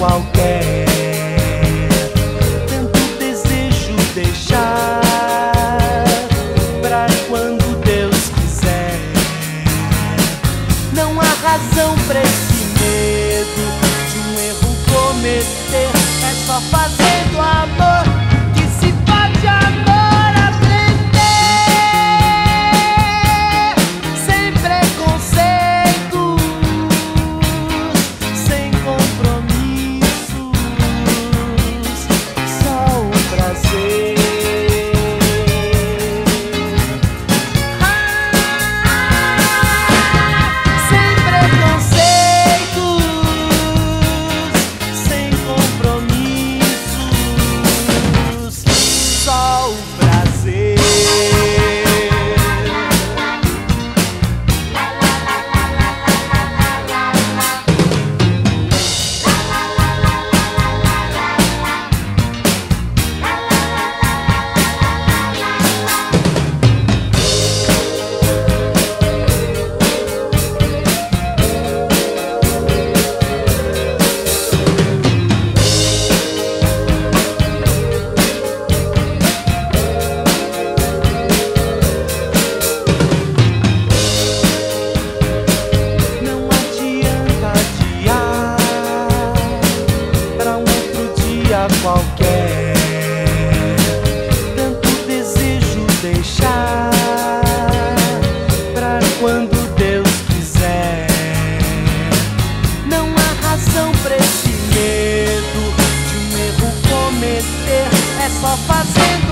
qualquer. Tanto desejo deixar pra quando Deus quiser. Não há razão pra esse medo de um erro cometer. É só fazendo amor. O dia qualquer. Tanto desejo deixar pra quando Deus quiser. Não há razão pra esse medo de um erro cometer. É só fazer.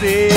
see.